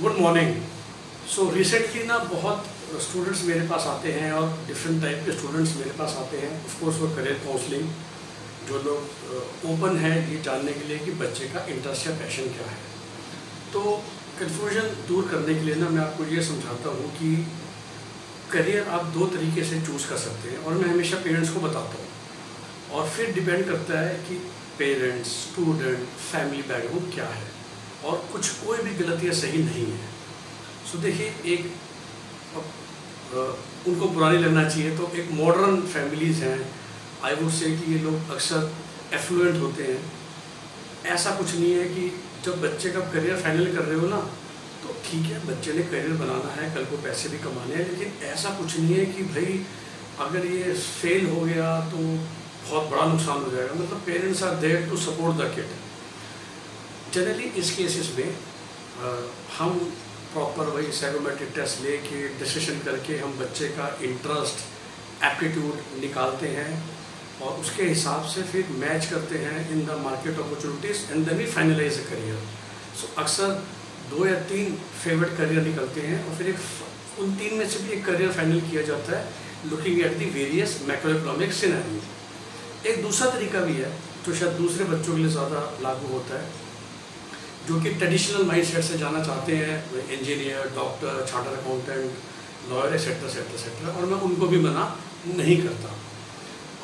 Good morning so recently ना बहुत students मेरे पास आते हैं और डिफरेंट टाइप के स्टूडेंट्स मेरे पास आते हैं। ऑफकोर्स वो करियर काउंसलिंग जो लोग ओपन है ये जानने के लिए कि बच्चे का इंटरेस्ट या पैशन क्या है। तो कन्फ्यूज़न दूर करने के लिए ना मैं आपको ये समझाता हूँ कि करियर आप दो तरीके से चूज़ कर सकते हैं और मैं हमेशा पेरेंट्स को बताता हूँ। और फिर डिपेंड करता है कि पेरेंट्स स्टूडेंट फैमिली बैकग्राउंड क्या है। और कुछ कोई भी गलतियाँ सही नहीं है। सो देखिए, एक उनको पुरानी लगना चाहिए। तो एक मॉडर्न फैमिलीज़ हैं। आई वुड से कि ये लोग अक्सर एफ्लुएंट होते हैं। ऐसा कुछ नहीं है कि जब बच्चे का करियर फाइनल कर रहे हो ना तो ठीक है, बच्चे ने करियर बनाना है, कल को पैसे भी कमाने हैं। लेकिन ऐसा कुछ नहीं है कि भाई, अगर ये फेल हो गया तो बहुत बड़ा नुकसान हो जाएगा। मतलब parents are there to support the kid generally इस केसेस में हम प्रॉपर वही साइकोमेट्रिक टेस्ट ले लेके डिसीशन करके हम बच्चे का इंटरेस्ट एप्टीट्यूड निकालते हैं और उसके हिसाब से फिर मैच करते हैं in the market opportunities and then finalise a career so अक्सर दो या तीन फेवरेट करियर निकलते हैं और फिर एक उन तीन में से भी एक करियर फाइनल किया जाता है looking at the various macro economic scenario एक दूसरा तरीका भी है, जो शायद दूसरे बच्चों के लिए ज़्यादा लागू होता है जो कि ट्रेडिशनल माइंड सेट से जाना चाहते हैं engineer doctor charter accountant lawyer etcetera cetera cetera और मैं उनको भी मना नहीं करता।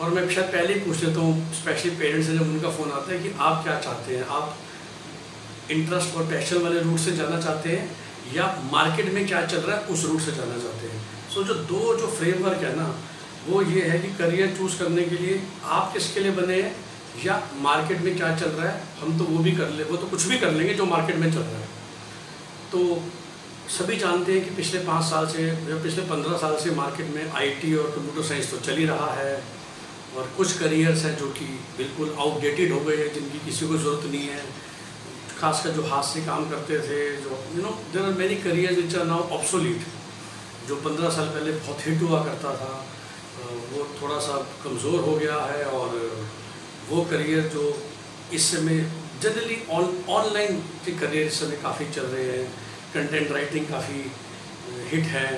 और मैं शायद पहले ही पूछ लेता हूँ स्पेशली पेरेंट्स से जब उनका फ़ोन आता है कि आप क्या चाहते हैं? आप इंटरेस्ट और पैशन वाले रूट से जाना चाहते हैं या मार्केट में क्या चल रहा है उस रूट से जाना चाहते हैं? सो so, जो दो जो फ्रेमवर्क है ना वो ये है कि करियर चूज़ करने के लिए आप किसके लिए बने हैं? या मार्केट में क्या चल रहा है, हम तो वो भी कर ले, वो तो कुछ भी कर लेंगे जो मार्केट में चल रहा है। तो सभी जानते हैं कि पिछले पाँच साल से, या पिछले पंद्रह साल से मार्केट में आईटी और कंप्यूटर साइंस तो चल ही रहा है और कुछ करियर्स हैं जो कि बिल्कुल आउटडेटेड हो गए हैं, जिनकी किसी को ज़रूरत नहीं है। खासकर जो हाथ से काम करते थे, जो you know there are many career which are now obsolete जो पंद्रह साल पहले बहुत हिट हुआ करता था। वो थोड़ा सा कमज़ोर हो गया है और वो करियर जो इस समय जनरली ऑनलाइन के करियर इस समय काफ़ी चल रहे हैं। कंटेंट राइटिंग काफ़ी हिट है।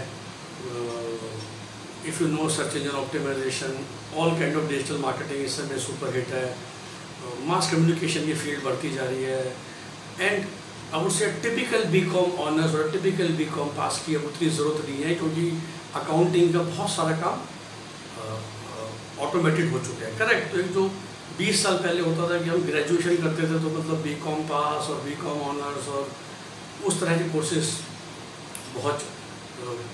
If you know search engine optimisation all kind of digital marketing इस समय सुपर हिट है। मास कम्युनिकेशन की फ़ील्ड बढ़ती जा रही है। एंड अब उससे टिपिकल बी कॉम ऑनर्स और टिपिकल बी कॉम पास की अब उतनी ज़रूरत नहीं है, क्योंकि अकाउंटिंग का बहुत सारा काम ऑटोमेटेड हो चुके हैं। करेक्ट तो एक जो 20 साल पहले होता था कि हम ग्रेजुएशन करते थे तो मतलब बी कॉम पास और बी कॉम ऑनर्स और उस तरह के कोर्सेज बहुत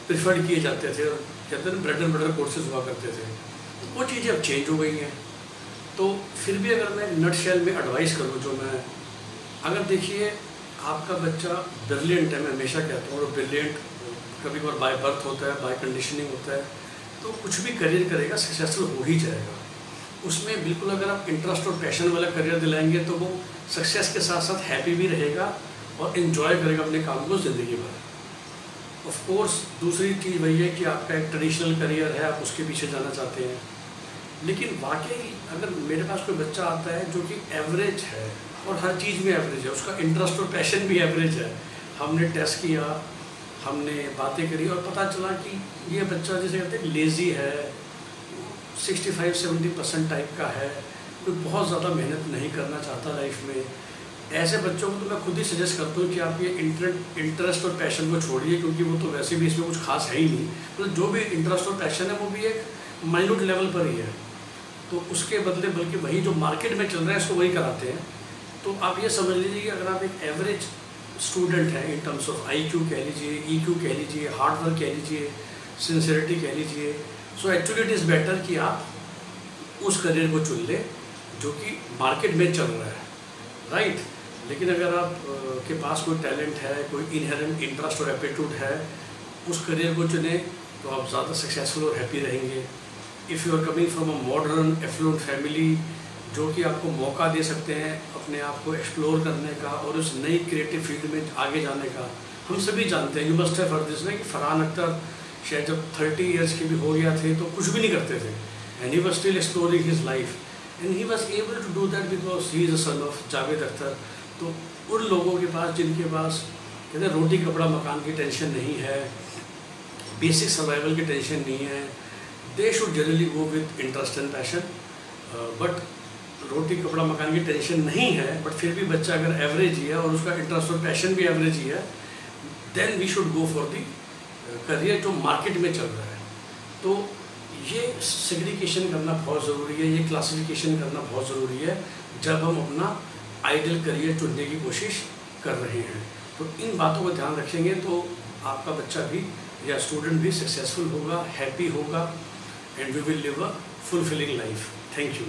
प्रिफर्ड किए जाते थे और कहते हैं ब्रेड एंड बटर कोर्सेज हुआ करते थे। तो वो चीज़ें अब चेंज हो गई हैं। तो फिर भी अगर मैं नट शेल में एडवाइस करूँ, जो मैं, अगर देखिए, आपका बच्चा ब्रिलियंट है, मैं हमेशा कहता हूँ, और ब्रिलियंट कभी कभार बाय बर्थ होता है बाय कंडीशनिंग होता है तो कुछ भी करियर करेगा सक्सेसफुल हो ही जाएगा। उसमें बिल्कुल अगर आप इंटरेस्ट और पैशन वाला करियर दिलाएँगे तो वो सक्सेस के साथ साथ हैप्पी भी रहेगा और इन्जॉय करेगा अपने काम को ज़िंदगी भर। ऑफ़ कोर्स दूसरी चीज़ वही है कि आपका एक ट्रेडिशनल करियर है, आप उसके पीछे जाना चाहते हैं। लेकिन वाकई अगर मेरे पास कोई बच्चा आता है जो कि एवरेज है, और हर चीज़ में एवरेज है, उसका इंटरेस्ट और पैशन भी एवरेज है, हमने टेस्ट किया हमने बातें करी और पता चला कि ये बच्चा जैसे कहते हैं लेज़ी है 65-70 परसेंट टाइप का है, कोई बहुत ज़्यादा मेहनत नहीं करना चाहता लाइफ में। ऐसे बच्चों को तो मैं खुद ही सजेस्ट करता हूँ कि आप ये इंटरेस्ट और पैशन को छोड़िए, क्योंकि वो तो वैसे भी इसमें कुछ खास है ही नहीं। तो जो भी इंटरेस्ट और पैशन है, वो भी एक माइन्यूट लेवल पर ही है। तो उसके बदले बल्कि वही जो मार्केट में चल रहा है उसको वही कराते हैं। तो आप ये समझ लीजिए कि अगर आप एक एवरेज स्टूडेंट हैं in terms of I Q कह लीजिए ई क्यू कह लीजिए हार्ड वर्क कह लीजिए सिंसियरिटी कह लीजिए। So actually it is better कि आप उस करियर को चुन लें जो कि मार्केट में चल रहा है राइट लेकिन अगर आप के पास कोई टैलेंट है, कोई इनहेरेंट इंटरेस्ट और एप्टीट्यूड है, उस करियर को चुने तो आप ज़्यादा सक्सेसफुल और हैप्पी रहेंगे। If you are coming from a modern affluent family जो कि आपको मौका दे सकते हैं अपने आप को एक्सप्लोर करने का और उस नई क्रिएटिव फ़ील्ड में आगे जाने का। हम सभी जानते हैं यू मस्ट हैव दिस कि फरहान अख्तर शायद जब थर्टी ईयर्स के भी हो गया थे तो कुछ भी नहीं करते थे। And he was still exploring his life and he was able to do that because he is a son of Javed Akhtar तो उन लोगों के पास जिनके पास, कहते हैं, रोटी, कपड़ा, मकान की टेंशन नहीं है बेसिक सर्वाइवल की टेंशन नहीं है they should generally go with interest and passion but रोटी, कपड़ा, मकान की टेंशन नहीं है बट फिर भी बच्चा अगर एवरेज ही है और उसका इंटरेस्ट और पैशन भी एवरेज ही है then we should go for the career जो मार्केट में चल रहा है। तो ये सेग्रीकेशन करना बहुत ज़रूरी है, ये क्लासिफिकेशन करना बहुत ज़रूरी है, जब हम अपना आइडियल करियर चुनने की कोशिश कर रहे हैं। तो इन बातों का ध्यान रखेंगे तो आपका बच्चा भी या स्टूडेंट भी सक्सेसफुल होगा हैप्पी होगा and we will live a fulfilling life thank you